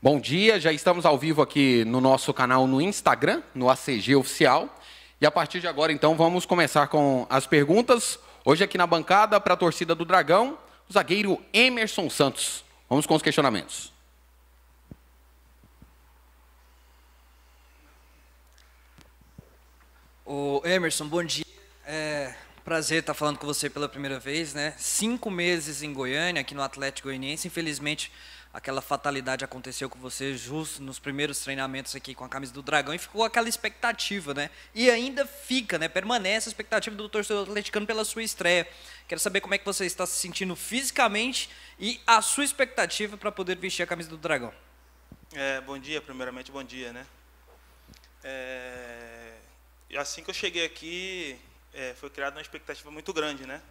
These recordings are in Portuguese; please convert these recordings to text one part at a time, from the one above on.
Bom dia, já estamos ao vivo aqui no nosso canal no Instagram, no ACG Oficial. E a partir de agora, então, vamos começar com as perguntas. Hoje aqui na bancada, para a torcida do Dragão, o zagueiro Emerson Santos. Vamos com os questionamentos. O Emerson, bom dia. É prazer estar falando com você pela primeira vez, né? Cinco meses em Goiânia, aqui no Atlético Goianiense. Infelizmente, aquela fatalidade aconteceu com você justo nos primeiros treinamentos aqui com a camisa do Dragão e ficou aquela expectativa, né? E ainda fica, né? Permanece a expectativa do torcedor atleticano pela sua estreia. Quero saber como é que você está se sentindo fisicamente e a sua expectativa para poder vestir a camisa do Dragão. É, bom dia, primeiramente, bom dia, né? É, assim que eu cheguei aqui, é, foi criada uma expectativa muito grande, né?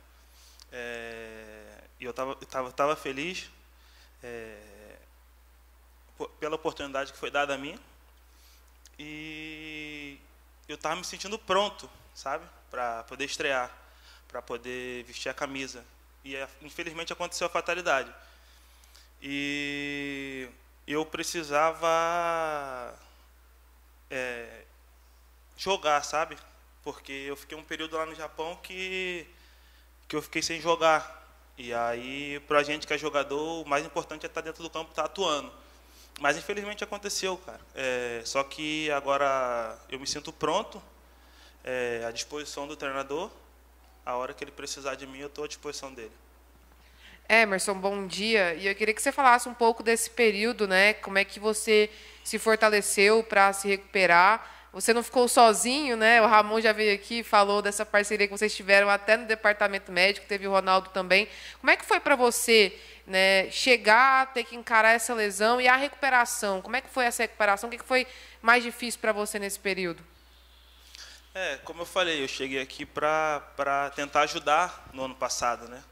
É, e eu estava tava, tava feliz é, pela oportunidade que foi dada a mim. E eu estava me sentindo pronto, sabe? Para poder estrear, para poder vestir a camisa. E é, infelizmente aconteceu a fatalidade. E eu precisava é, jogar, sabe? Porque eu fiquei um período lá no Japão que, que eu fiquei sem jogar. E aí, para a gente que é jogador, o mais importante é estar dentro do campo, estar atuando. Mas infelizmente aconteceu, cara. É, só que agora eu me sinto pronto, é, à disposição do treinador. A hora que ele precisar de mim, eu estou à disposição dele. Emerson, bom dia. E eu queria que você falasse um pouco desse período, né? Como é que você se fortaleceu para se recuperar você não ficou sozinho, né? O Ramon já veio aqui e falou dessa parceria que vocês tiveram até no departamento médico, teve o Ronaldo também. Como é que foi para você né, chegar, ter que encarar essa lesão e a recuperação? Como é que foi essa recuperação? O que foi mais difícil para você nesse período? É, como eu falei, eu cheguei aqui para tentar ajudar no ano passado, né?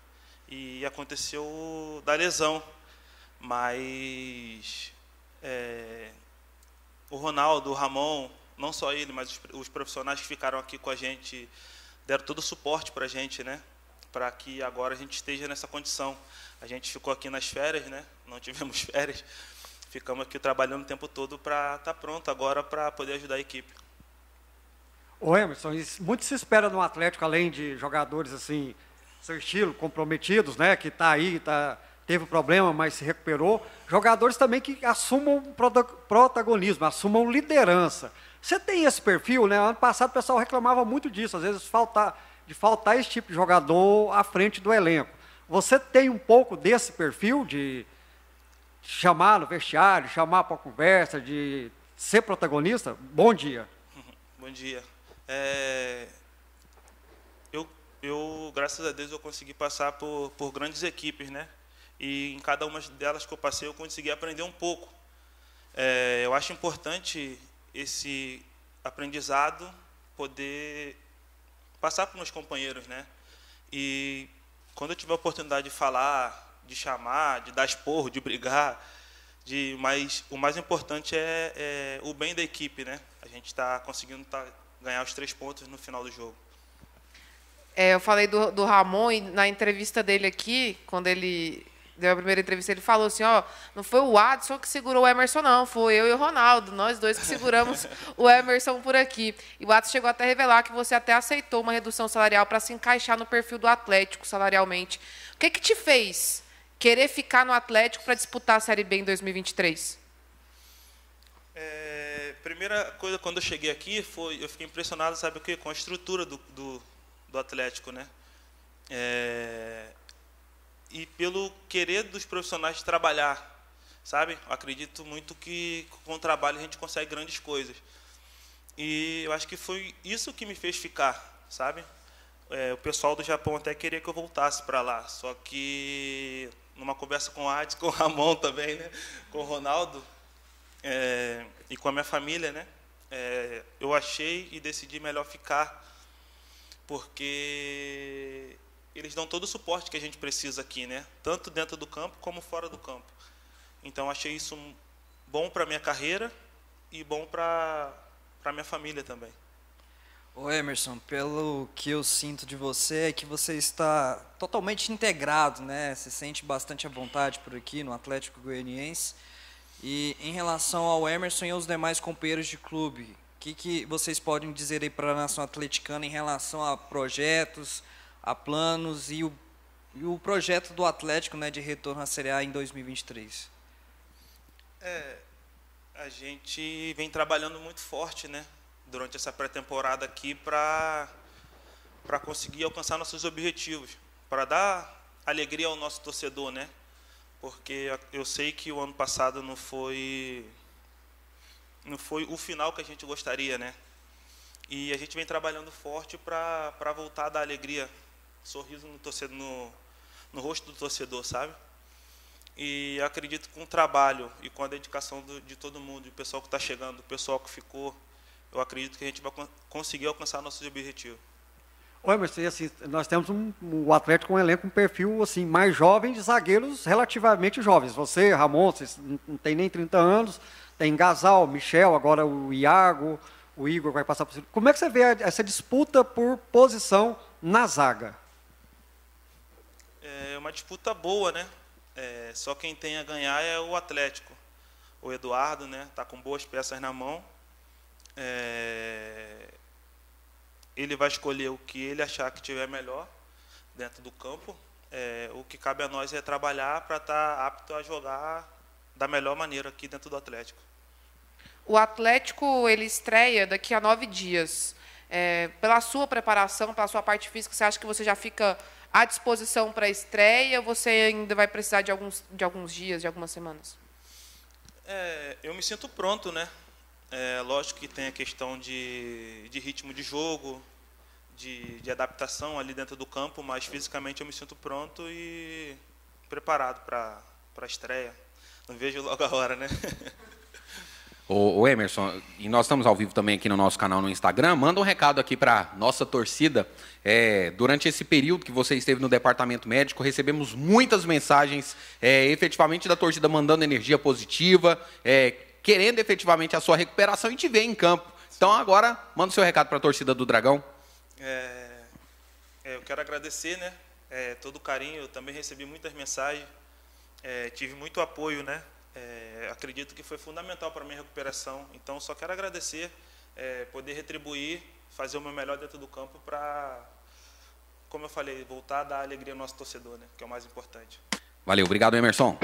E aconteceu da lesão. Mas é, o Ronaldo, o Ramon, não só ele, mas os, profissionais que ficaram aqui com a gente deram todo o suporte para a gente, né? Para que agora a gente esteja nessa condição. A gente ficou aqui nas férias, né? Não tivemos férias. Ficamos aqui trabalhando o tempo todo para estar tá pronto agora para poder ajudar a equipe. Ô Emerson, muito se espera no Atlético, além de jogadores assim, seu estilo, comprometidos, né? Que está aí, está teve problema, mas se recuperou. Jogadores também que assumam protagonismo, assumam liderança. Você tem esse perfil, né? Ano passado o pessoal reclamava muito disso, às vezes faltar, de faltar esse tipo de jogador à frente do elenco. Você tem um pouco desse perfil de chamar no vestiário, chamar para conversa, de ser protagonista? Bom dia. Bom dia. É, eu, eu, graças a Deus, eu consegui passar por, por grandes equipes, né? E em cada uma delas que eu passei, eu consegui aprender um pouco. É, eu acho importante esse aprendizado poder passar para meus companheiros, né? E quando eu tiver a oportunidade de falar, de chamar, de dar esporro, de brigar, de, mas o mais importante é, é o bem da equipe, né? A gente está conseguindo tá, ganhar os três pontos no final do jogo. É, eu falei do, do Ramon na entrevista dele aqui, quando ele deu a primeira entrevista, ele falou assim, ó, não foi o Adson que segurou o Emerson, não, foi eu e o Ronaldo, nós dois que seguramos o Emerson por aqui. E o Adson chegou até a revelar que você até aceitou uma redução salarial para se encaixar no perfil do Atlético salarialmente. O que que te fez querer ficar no Atlético para disputar a Série B em 2023? É, primeira coisa, quando eu cheguei aqui, foi, eu fiquei impressionado, sabe o quê? Com a estrutura do, do, do Atlético, né? É, e pelo querer dos profissionais trabalhar, sabe? Eu acredito muito que com o trabalho a gente consegue grandes coisas. E eu acho que foi isso que me fez ficar, sabe? É, o pessoal do Japão até queria que eu voltasse para lá, só que numa conversa com o Ades, com o Ramon também, né? com o Ronaldo é, e com a minha família, né? É, eu achei e decidi melhor ficar, porque eles dão todo o suporte que a gente precisa aqui, né? Tanto dentro do campo como fora do campo. Então achei isso bom para minha carreira e bom para para minha família também. O Emerson, pelo que eu sinto de você é que você está totalmente integrado, né? Se sente bastante à vontade por aqui no Atlético Goianiense. E em relação ao Emerson e aos demais companheiros de clube, o que, que vocês podem dizer aí para a nação atleticana em relação a projetos, a planos e o, e o projeto do Atlético né, de retorno à Série A em 2023? É, a gente vem trabalhando muito forte, né, durante essa pré-temporada aqui para conseguir alcançar nossos objetivos, para dar alegria ao nosso torcedor, né? Porque eu sei que o ano passado não foi não foi o final que a gente gostaria, né? E a gente vem trabalhando forte para voltar a dar alegria, sorriso no, torcedor, no, no rosto do torcedor, sabe? E acredito que com o trabalho e com a dedicação do, de todo mundo, o pessoal que está chegando, o pessoal que ficou, eu acredito que a gente vai conseguir alcançar nossos objetivos. Oi, mas assim, nós temos um, o Atlético com um elenco, um perfil assim, mais jovem de zagueiros relativamente jovens. Você, Ramon, você não tem nem 30 anos, tem Gasal, Michel, agora o Iago, o Igor vai passar por Como é que você vê essa disputa por posição na zaga? É uma disputa boa, né? É, só quem tem a ganhar é o Atlético. O Eduardo, né? Tá com boas peças na mão. É, ele vai escolher o que ele achar que tiver melhor dentro do campo. É, o que cabe a nós é trabalhar para estar tá apto a jogar da melhor maneira aqui dentro do Atlético. O Atlético ele estreia daqui a nove dias. É, pela sua preparação, pela sua parte física, você acha que você já fica à disposição para a estreia você ainda vai precisar de alguns, de alguns dias, de algumas semanas? É, eu me sinto pronto, né? É, lógico que tem a questão de, de ritmo de jogo, de, de adaptação ali dentro do campo, mas fisicamente eu me sinto pronto e preparado para a estreia. Não vejo logo a hora, né? O Emerson, e nós estamos ao vivo também aqui no nosso canal no Instagram. Manda um recado aqui para nossa torcida. É, durante esse período que você esteve no departamento médico, recebemos muitas mensagens, é, efetivamente da torcida mandando energia positiva, é, querendo efetivamente a sua recuperação e te ver em campo. Então agora, manda o seu recado para a torcida do Dragão. É, é, eu quero agradecer, né? É, todo o carinho. Eu também recebi muitas mensagens, tive muito apoio, né? É, acredito que foi fundamental para a minha recuperação. Então, só quero agradecer, é, poder retribuir, fazer o meu melhor dentro do campo para, como eu falei, voltar a dar alegria ao nosso torcedor, né? Que é o mais importante. Valeu, obrigado, Emerson.